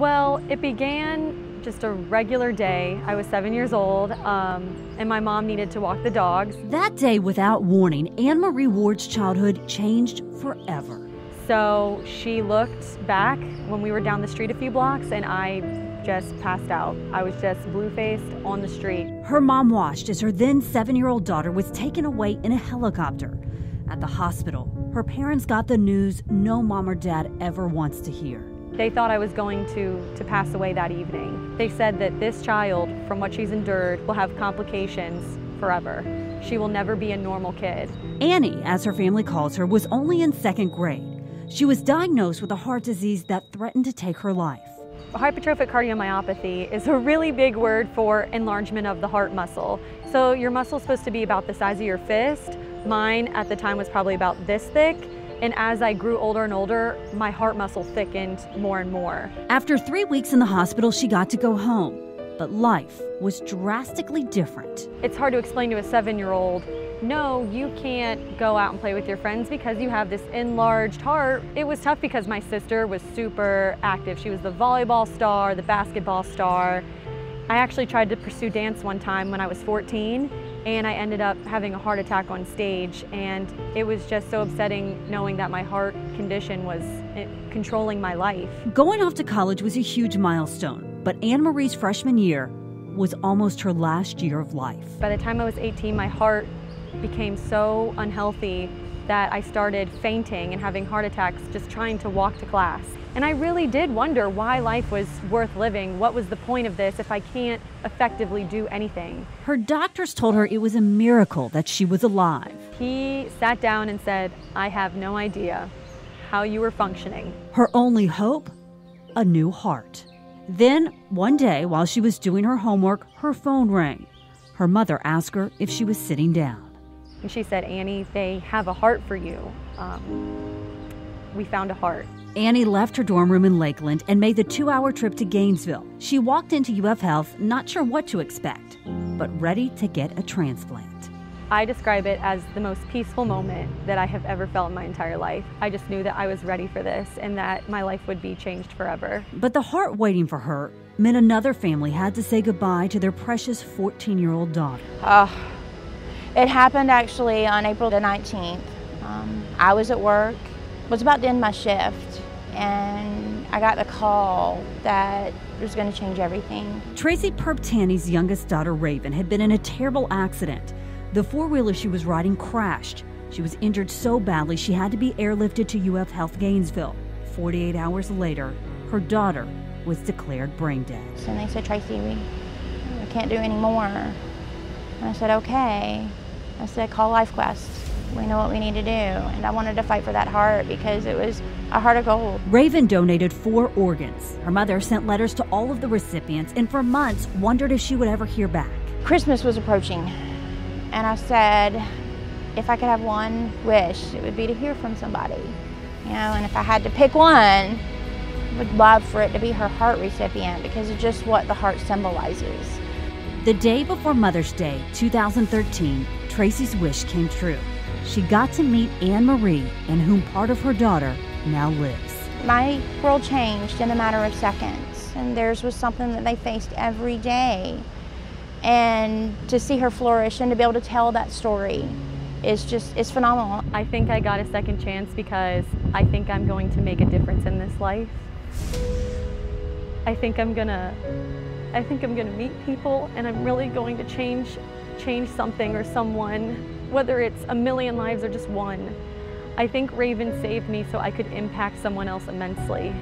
Well, it began just a regular day. I was seven years old, um, and my mom needed to walk the dogs. That day, without warning, Annemarie Ward's childhood changed forever. So she looked back when we were down the street a few blocks, and I just passed out. I was just blue faced on the street. Her mom watched as her then seven year old daughter was taken away in a helicopter. At the hospital, her parents got the news no mom or dad ever wants to hear. They thought I was going to, to pass away that evening. They said that this child, from what she's endured, will have complications forever. She will never be a normal kid. Annie, as her family calls her, was only in second grade. She was diagnosed with a heart disease that threatened to take her life. Hypertrophic cardiomyopathy is a really big word for enlargement of the heart muscle. So your muscle is supposed to be about the size of your fist. Mine at the time was probably about this thick. And as I grew older and older, my heart muscle thickened more and more. After three weeks in the hospital, she got to go home. But life was drastically different. It's hard to explain to a seven year old no, you can't go out and play with your friends because you have this enlarged heart. It was tough because my sister was super active. She was the volleyball star, the basketball star. I actually tried to pursue dance one time when I was 14 and I ended up having a heart attack on stage and it was just so upsetting knowing that my heart condition was eh, controlling my life. Going off to college was a huge milestone, but Annemarie's freshman year was almost her last year of life. By the time I was 18, my heart became so unhealthy that I started fainting and having heart attacks just trying to walk to class. And I really did wonder why life was worth living. What was the point of this if I can't effectively do anything? Her doctors told her it was a miracle that she was alive. He sat down and said, I have no idea how you were functioning. Her only hope? A new heart. Then, one day, while she was doing her homework, her phone rang. Her mother asked her if she was sitting down. And she said, Annie, they have a heart for you. Um, we found a heart. Annie left her dorm room in Lakeland and made the two hour trip to Gainesville. She walked into UF Health not sure what to expect, but ready to get a transplant. I describe it as the most peaceful moment that I have ever felt in my entire life. I just knew that I was ready for this and that my life would be changed forever. But the heart waiting for her meant another family had to say goodbye to their precious 14 year old daughter. Uh, it happened actually on April the 19th. Um, I was at work, was about to end my shift, and I got the call that it was going to change everything. Tracy Perptani's youngest daughter, Raven, had been in a terrible accident. The four wheeler she was riding crashed. She was injured so badly she had to be airlifted to UF Health Gainesville. 48 hours later, her daughter was declared brain dead. And they said, Tracy, we, we can't do any more. And I said, okay. I said, call LifeQuest. We know what we need to do. And I wanted to fight for that heart because it was a heart of gold. Raven donated four organs. Her mother sent letters to all of the recipients and for months wondered if she would ever hear back. Christmas was approaching. And I said, if I could have one wish, it would be to hear from somebody. You know, and if I had to pick one, I would love for it to be her heart recipient because it's just what the heart symbolizes. The day before Mother's Day, 2013, Tracy's wish came true. She got to meet Annemarie, in whom part of her daughter now lives. My world changed in a matter of seconds, and theirs was something that they faced every day. And to see her flourish and to be able to tell that story is just is phenomenal. I think I got a second chance because I think I'm going to make a difference in this life. I think I'm gonna I think I'm gonna meet people and I'm really going to change, change something or someone, whether it's a million lives or just one. I think Raven saved me so I could impact someone else immensely.